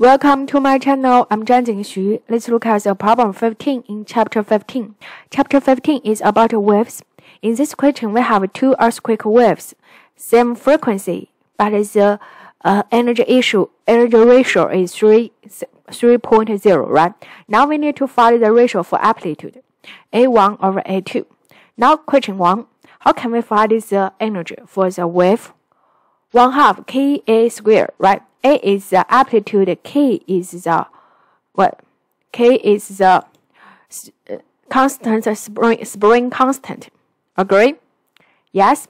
Welcome to my channel. I'm Zhan Xu. Let's look at the problem 15 in chapter 15. Chapter 15 is about waves. In this question, we have two earthquake waves, same frequency, but the uh, energy issue, energy ratio is 3, 3.0, right? Now we need to find the ratio for amplitude, A1 over A2. Now question 1, how can we find the energy for the wave? 1 half Ka squared, right? A is the amplitude, K is the what? K is the uh, constant spring spring constant. Agree? Yes.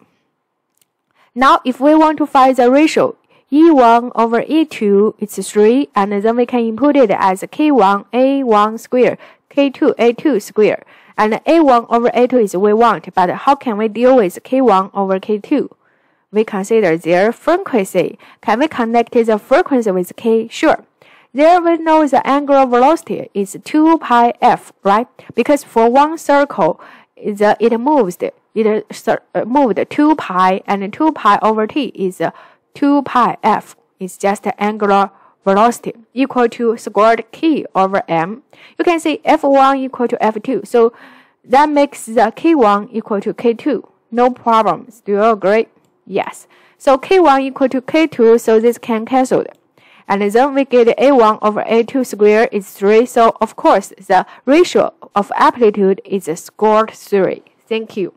Now, if we want to find the ratio, E1 over E2 is 3, and then we can input it as K1 A1 square, K2 A2 square, and A1 over A2 is we want, but how can we deal with K1 over K2? We consider their frequency. Can we connect the frequency with k? Sure. There we know the angular velocity is 2 pi f, right? Because for one circle, the, it moves, it uh, moved 2 pi, and 2 pi over t is 2 pi f. It's just angular velocity equal to squared k over m. You can see f1 equal to f2. So that makes the k1 equal to k2. No problems. Do you agree? Yes. So K1 equal to K2, so this can cancel. And then we get A1 over A2 squared is 3. So of course, the ratio of amplitude is squared 3. Thank you.